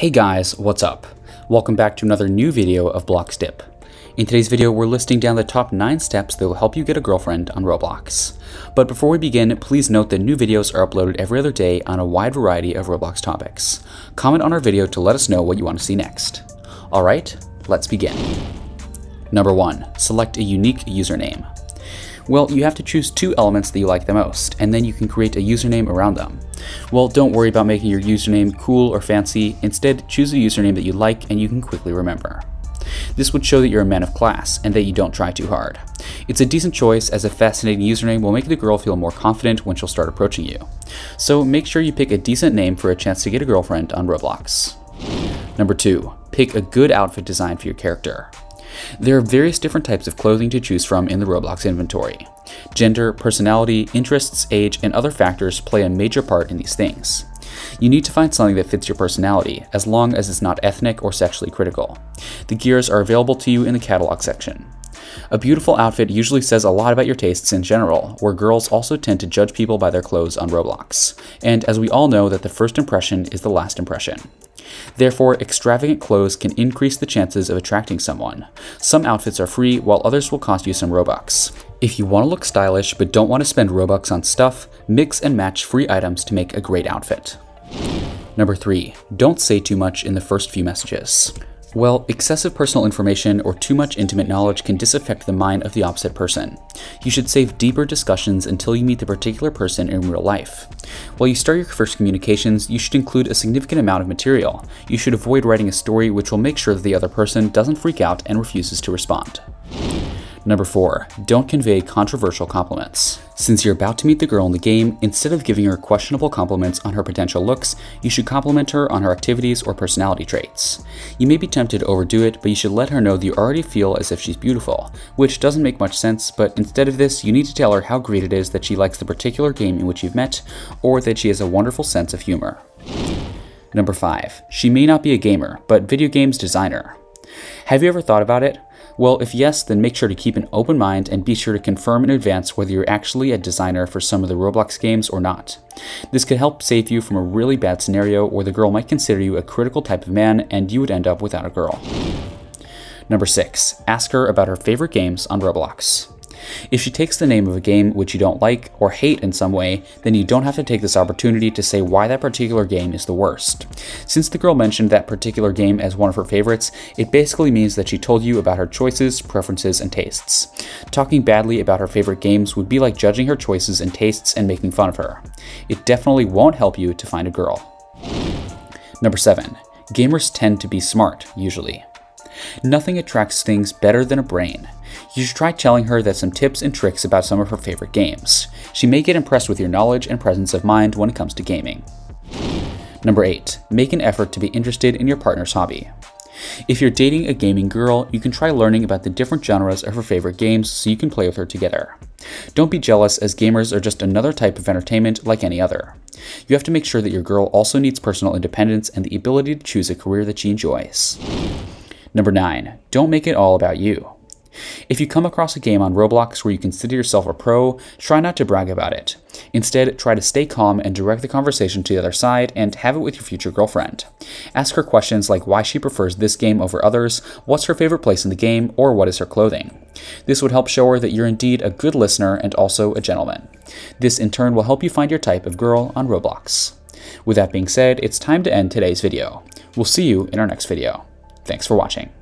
Hey guys, what's up? Welcome back to another new video of Bloxdip. In today's video, we're listing down the top 9 steps that will help you get a girlfriend on Roblox. But before we begin, please note that new videos are uploaded every other day on a wide variety of Roblox topics. Comment on our video to let us know what you want to see next. Alright, let's begin. Number 1. Select a unique username. Well, you have to choose two elements that you like the most, and then you can create a username around them. Well, don't worry about making your username cool or fancy, instead choose a username that you like and you can quickly remember. This would show that you're a man of class and that you don't try too hard. It's a decent choice as a fascinating username will make the girl feel more confident when she'll start approaching you. So make sure you pick a decent name for a chance to get a girlfriend on Roblox. Number 2. Pick a good outfit design for your character. There are various different types of clothing to choose from in the Roblox inventory. Gender, personality, interests, age, and other factors play a major part in these things. You need to find something that fits your personality, as long as it's not ethnic or sexually critical. The gears are available to you in the catalog section. A beautiful outfit usually says a lot about your tastes in general, where girls also tend to judge people by their clothes on Roblox. And as we all know that the first impression is the last impression. Therefore, extravagant clothes can increase the chances of attracting someone. Some outfits are free, while others will cost you some Robux. If you want to look stylish but don't want to spend Robux on stuff, mix and match free items to make a great outfit. Number 3. Don't say too much in the first few messages. Well, excessive personal information or too much intimate knowledge can disaffect the mind of the opposite person. You should save deeper discussions until you meet the particular person in real life. While you start your first communications, you should include a significant amount of material. You should avoid writing a story which will make sure that the other person doesn't freak out and refuses to respond. Number 4. Don't convey controversial compliments. Since you're about to meet the girl in the game, instead of giving her questionable compliments on her potential looks, you should compliment her on her activities or personality traits. You may be tempted to overdo it, but you should let her know that you already feel as if she's beautiful, which doesn't make much sense, but instead of this, you need to tell her how great it is that she likes the particular game in which you've met, or that she has a wonderful sense of humor. Number 5. She may not be a gamer, but video games designer. Have you ever thought about it? Well, if yes, then make sure to keep an open mind and be sure to confirm in advance whether you're actually a designer for some of the Roblox games or not. This could help save you from a really bad scenario where the girl might consider you a critical type of man and you would end up without a girl. Number 6. Ask her about her favorite games on Roblox. If she takes the name of a game which you don't like or hate in some way, then you don't have to take this opportunity to say why that particular game is the worst. Since the girl mentioned that particular game as one of her favorites, it basically means that she told you about her choices, preferences, and tastes. Talking badly about her favorite games would be like judging her choices and tastes and making fun of her. It definitely won't help you to find a girl. Number 7. Gamers tend to be smart, usually. Nothing attracts things better than a brain. You should try telling her that some tips and tricks about some of her favorite games. She may get impressed with your knowledge and presence of mind when it comes to gaming. Number 8. Make an effort to be interested in your partner's hobby. If you're dating a gaming girl, you can try learning about the different genres of her favorite games so you can play with her together. Don't be jealous as gamers are just another type of entertainment like any other. You have to make sure that your girl also needs personal independence and the ability to choose a career that she enjoys. Number 9. Don't make it all about you. If you come across a game on Roblox where you consider yourself a pro, try not to brag about it. Instead, try to stay calm and direct the conversation to the other side and have it with your future girlfriend. Ask her questions like why she prefers this game over others, what's her favorite place in the game, or what is her clothing. This would help show her that you're indeed a good listener and also a gentleman. This in turn will help you find your type of girl on Roblox. With that being said, it's time to end today's video. We'll see you in our next video. Thanks for watching.